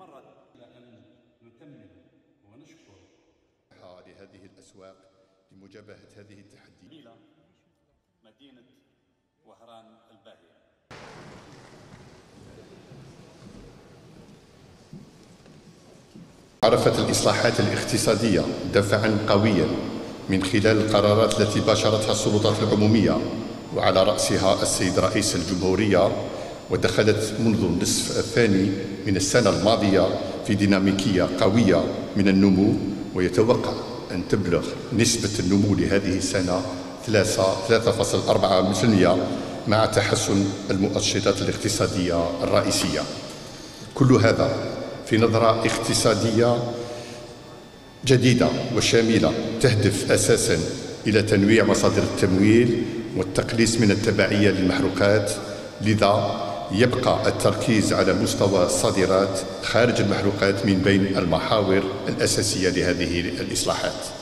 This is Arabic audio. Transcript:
مرة إلى أن نتمم ونشكر. لهذه الأسواق لمجابهة هذه التحدي جميلة. مدينة وهران الباهية. عرفت الإصلاحات الاقتصادية دفعا قويا من خلال القرارات التي باشرتها السلطات العمومية وعلى رأسها السيد رئيس الجمهورية ودخلت منذ النصف الثاني من السنة الماضية في ديناميكية قوية من النمو ويتوقع أن تبلغ نسبة النمو لهذه السنة 3.4% مع تحسن المؤشرات الاقتصادية الرئيسية. كل هذا في نظرة اقتصادية جديدة وشاملة تهدف أساسا إلى تنويع مصادر التمويل والتقليص من التبعية للمحروقات لذا يبقى التركيز على مستوى الصادرات خارج المحروقات من بين المحاور الأساسية لهذه الإصلاحات.